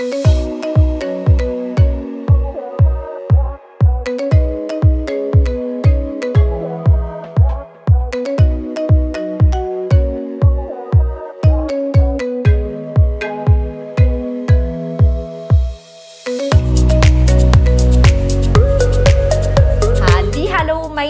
Thank you.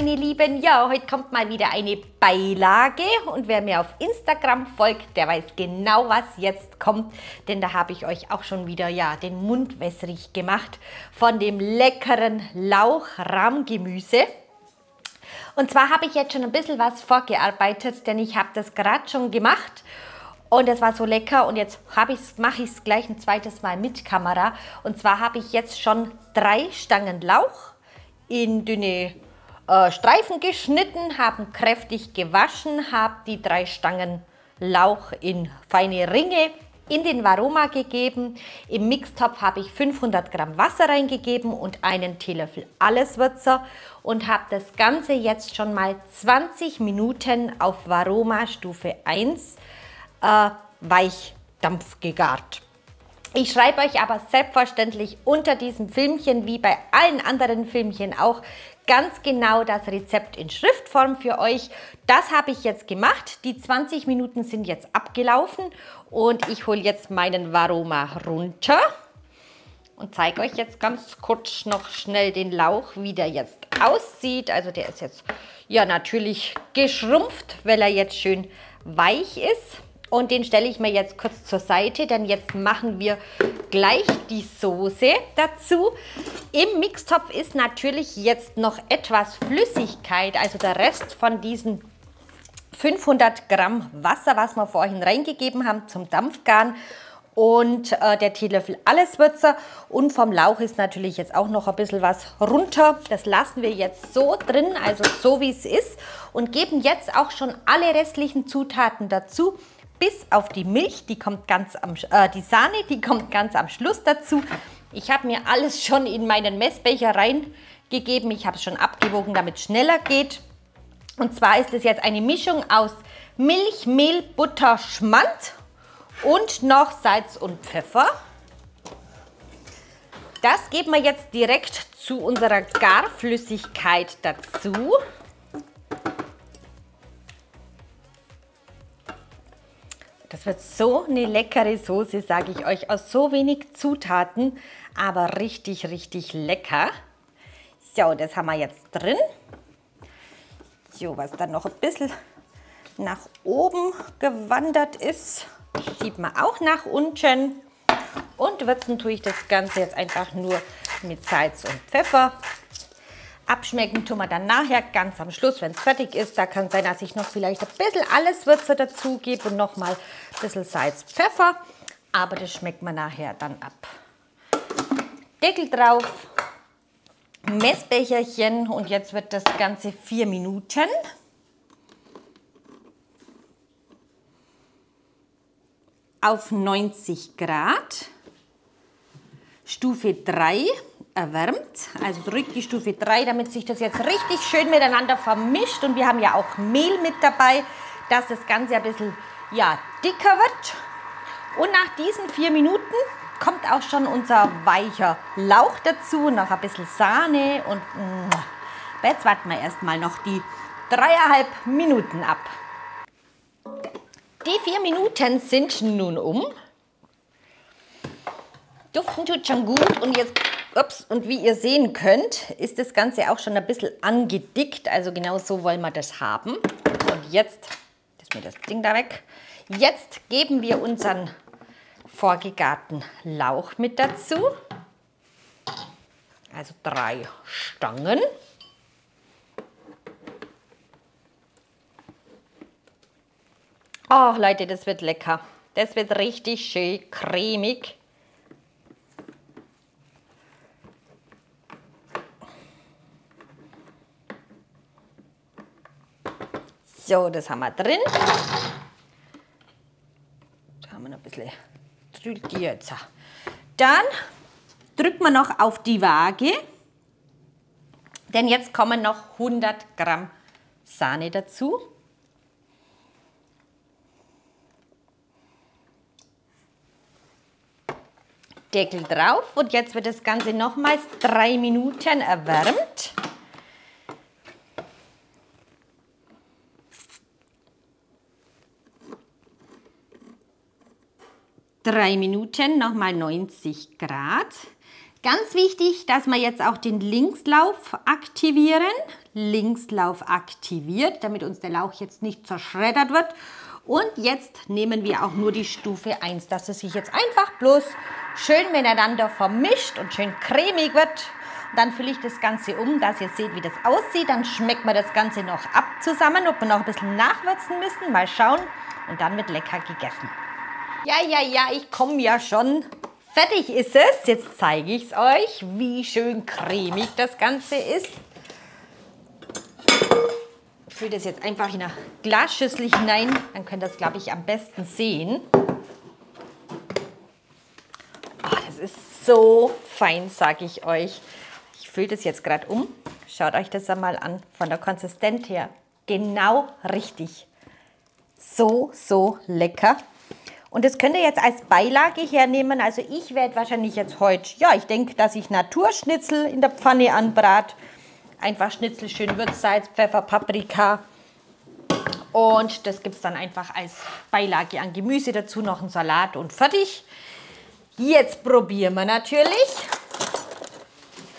Meine Lieben. Ja, heute kommt mal wieder eine Beilage und wer mir auf Instagram folgt, der weiß genau, was jetzt kommt, denn da habe ich euch auch schon wieder ja den Mund wässrig gemacht von dem leckeren Lauchrahmgemüse. Und zwar habe ich jetzt schon ein bisschen was vorgearbeitet, denn ich habe das gerade schon gemacht und es war so lecker und jetzt mache ich es gleich ein zweites Mal mit Kamera. Und zwar habe ich jetzt schon drei Stangen Lauch in dünne äh, Streifen geschnitten, haben kräftig gewaschen, habe die drei Stangen Lauch in feine Ringe in den Varoma gegeben. Im Mixtopf habe ich 500 Gramm Wasser reingegeben und einen Teelöffel Alleswürzer und habe das Ganze jetzt schon mal 20 Minuten auf Varoma Stufe 1 äh, Weichdampf gegart. Ich schreibe euch aber selbstverständlich unter diesem Filmchen, wie bei allen anderen Filmchen auch, ganz genau das Rezept in Schriftform für euch. Das habe ich jetzt gemacht. Die 20 Minuten sind jetzt abgelaufen und ich hole jetzt meinen Varoma runter und zeige euch jetzt ganz kurz noch schnell den Lauch, wie der jetzt aussieht. Also der ist jetzt ja natürlich geschrumpft, weil er jetzt schön weich ist. Und den stelle ich mir jetzt kurz zur Seite, denn jetzt machen wir gleich die Soße dazu. Im Mixtopf ist natürlich jetzt noch etwas Flüssigkeit, also der Rest von diesen 500 Gramm Wasser, was wir vorhin reingegeben haben zum Dampfgarn und äh, der Teelöffel Alleswürzer und vom Lauch ist natürlich jetzt auch noch ein bisschen was runter. Das lassen wir jetzt so drin, also so wie es ist und geben jetzt auch schon alle restlichen Zutaten dazu bis auf die Milch, die kommt ganz am, äh, die Sahne, die kommt ganz am Schluss dazu. Ich habe mir alles schon in meinen Messbecher reingegeben. Ich habe es schon abgewogen, damit es schneller geht. Und zwar ist es jetzt eine Mischung aus Milch, Mehl, Butter, Schmand und noch Salz und Pfeffer. Das geben wir jetzt direkt zu unserer Garflüssigkeit dazu. Das wird so eine leckere Soße, sage ich euch, aus so wenig Zutaten, aber richtig, richtig lecker. So, das haben wir jetzt drin. So, was dann noch ein bisschen nach oben gewandert ist, schiebt man auch nach unten. Und würzen tue ich das Ganze jetzt einfach nur mit Salz und Pfeffer. Abschmecken tun wir dann nachher ganz am Schluss, wenn es fertig ist. Da kann sein, dass ich noch vielleicht ein bisschen alles Würze dazu gebe und noch mal ein bisschen Salz, Pfeffer. Aber das schmeckt man nachher dann ab. Deckel drauf, Messbecherchen und jetzt wird das Ganze vier Minuten. Auf 90 Grad, Stufe 3 erwärmt. Also drückt die Stufe 3, damit sich das jetzt richtig schön miteinander vermischt. Und wir haben ja auch Mehl mit dabei, dass das Ganze ein bisschen ja, dicker wird. Und nach diesen vier Minuten kommt auch schon unser weicher Lauch dazu, noch ein bisschen Sahne und jetzt warten wir erstmal noch die dreieinhalb Minuten ab. Die vier Minuten sind nun um. Duften tut schon gut und jetzt Ups, und wie ihr sehen könnt, ist das Ganze auch schon ein bisschen angedickt. Also genau so wollen wir das haben. Und jetzt, ist mir das Ding da weg. Jetzt geben wir unseren vorgegarten Lauch mit dazu. Also drei Stangen. Oh Leute, das wird lecker. Das wird richtig schön cremig. So, das haben wir drin. Da haben wir noch ein bisschen drückt jetzt. Dann drücken wir noch auf die Waage, denn jetzt kommen noch 100 Gramm Sahne dazu. Deckel drauf und jetzt wird das Ganze nochmals drei Minuten erwärmt. Drei Minuten, nochmal 90 Grad. Ganz wichtig, dass wir jetzt auch den Linkslauf aktivieren. Linkslauf aktiviert, damit uns der Lauch jetzt nicht zerschreddert wird. Und jetzt nehmen wir auch nur die Stufe 1, dass es sich jetzt einfach bloß schön miteinander vermischt und schön cremig wird. Dann fülle ich das Ganze um, dass ihr seht, wie das aussieht. Dann schmeckt man das Ganze noch ab zusammen, ob wir noch ein bisschen nachwürzen müssen. Mal schauen. Und dann wird lecker gegessen. Ja, ja, ja, ich komme ja schon. Fertig ist es. Jetzt zeige ich es euch, wie schön cremig das Ganze ist. Ich fülle das jetzt einfach in eine Glasschüssel hinein. Dann könnt ihr das, glaube ich, am besten sehen. Oh, das ist so fein, sage ich euch. Ich fülle das jetzt gerade um. Schaut euch das einmal an, von der Konsistenz her. Genau richtig. So, so lecker. Und das könnt ihr jetzt als Beilage hernehmen. Also ich werde wahrscheinlich jetzt heute, ja, ich denke, dass ich Naturschnitzel in der Pfanne anbrate. Einfach Schnitzel, schön Würzsalz, Pfeffer, Paprika. Und das gibt es dann einfach als Beilage an Gemüse. Dazu noch einen Salat und fertig. Jetzt probieren wir natürlich,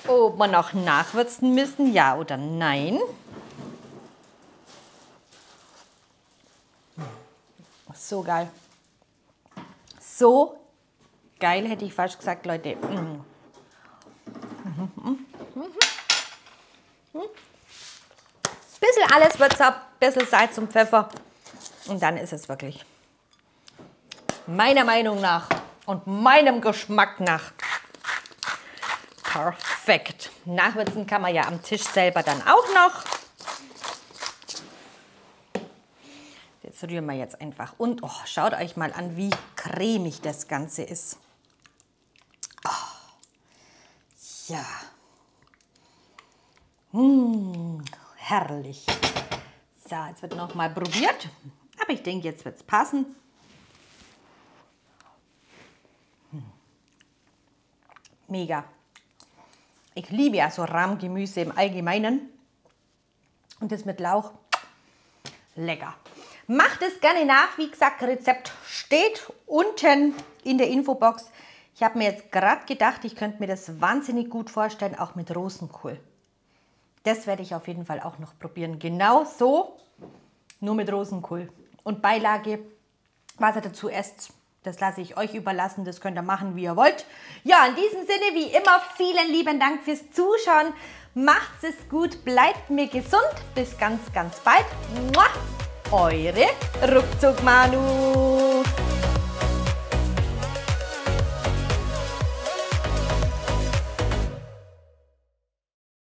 ob wir noch nachwürzen müssen, ja oder nein. So geil. So geil, hätte ich fast gesagt, Leute. Mm. Bisschen alles wird ab, bisschen Salz und Pfeffer und dann ist es wirklich meiner Meinung nach und meinem Geschmack nach perfekt. Nachwürzen kann man ja am Tisch selber dann auch noch. Jetzt rühren wir jetzt einfach. Und oh, schaut euch mal an, wie cremig das Ganze ist. Oh, ja. Mmh, herrlich. So, jetzt wird noch mal probiert. Aber ich denke, jetzt wird es passen. Hm. Mega. Ich liebe ja so Rahmgemüse im Allgemeinen. Und das mit Lauch, lecker. Macht es gerne nach. Wie gesagt, Rezept steht unten in der Infobox. Ich habe mir jetzt gerade gedacht, ich könnte mir das wahnsinnig gut vorstellen, auch mit Rosenkohl. Das werde ich auf jeden Fall auch noch probieren. Genau so, nur mit Rosenkohl. Und Beilage, was ihr dazu esst, das lasse ich euch überlassen. Das könnt ihr machen, wie ihr wollt. Ja, in diesem Sinne, wie immer, vielen lieben Dank fürs Zuschauen. Macht's es gut, bleibt mir gesund. Bis ganz, ganz bald. Eure Ruckzuckmanu. Manu.